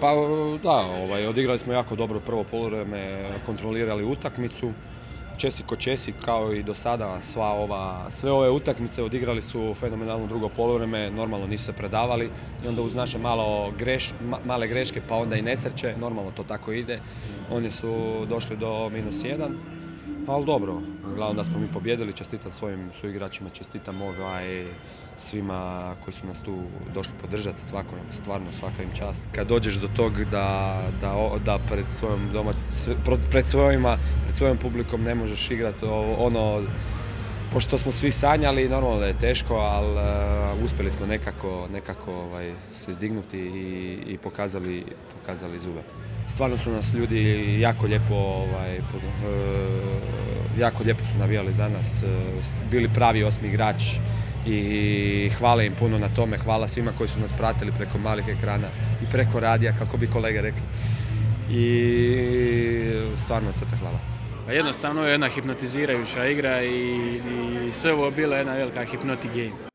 Pa da, ovaj, odigrali smo jako dobro prvo poluvreme, kontrolirali utakmicu. Česi ko Česi, kao i do sada, sva ova, sve ove utakmice odigrali su fenomenalno drugo poluvreme, normalno nisu se predavali i onda uz naše malo greš, male greške pa onda i nesreće, normalno to tako ide. Oni su došli do minus jedan, ali dobro, glavno da smo mi pobjedili, čestitam svojim suigračima, čestitam ovaj, svima koji su nas tu došli podržati, stvarno svaka im čast. Kad dođeš do tog da, da, pred svojom doma, pred svojima, pred svojom publikom ne možeš igrati ono pošto smo svi sanjali, normalno da je teško, ali uh, uspjeli smo nekako, nekako ovaj, se izdignuti i, i pokazali, pokazali zube. Stvarno su nas ljudi jako lijepo, ovaj, e, jako lijepo su navijali za nas, e, bili pravi osmi igrač i hvala im puno na tome, hvala svima koji su nas pratili preko malih ekrana i preko radija, kako bi kolege rekli. I stvarno od srca hvala. Pa jednostavno je jedna hipnotizirajuća igra i, i sve ovo je bila jedna velika hipnoti game.